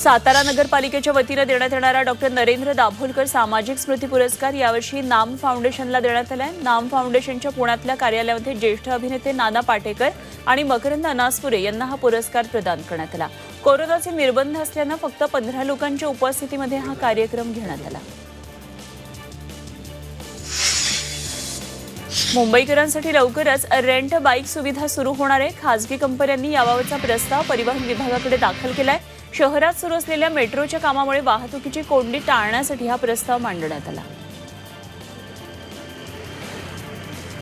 सातारा नगरपालिकेच्या वतीनं देण्यात येणारा डॉक्टर नरेंद्र दाभोलकर सामाजिक स्मृती पुरस्कार यावर्षी नाम फाउंडेशनला देण्यात आलाय. नाम फाउंडेशनच्या पुण्यातल्या कार्यालयामध्ये ज्येष्ठ अभिनेते नाना पाटेकर आणि मकरंद अनासपुरे यांना हा पुरस्कार प्रदान करण्यात आला. कोरोनाचे निर्बंध असल्यानं फक्त पंधरा लोकांच्या उपस्थितीमध्ये हा कार्यक्रम घेण्यात आला. मुंबईकरांसाठी लवकरच रेंट बाईक सुविधा सुरू होणार आहे. खासगी कंपन्यांनी याबाबतचा प्रस्ताव परिवहन विभागाकडे दाखल केला आहे शहरात सुरू असलेल्या मेट्रोच्या कामामुळे वाहतुकीची कोंडी टाळण्यासाठी हा प्रस्ताव मांडण्यात आला.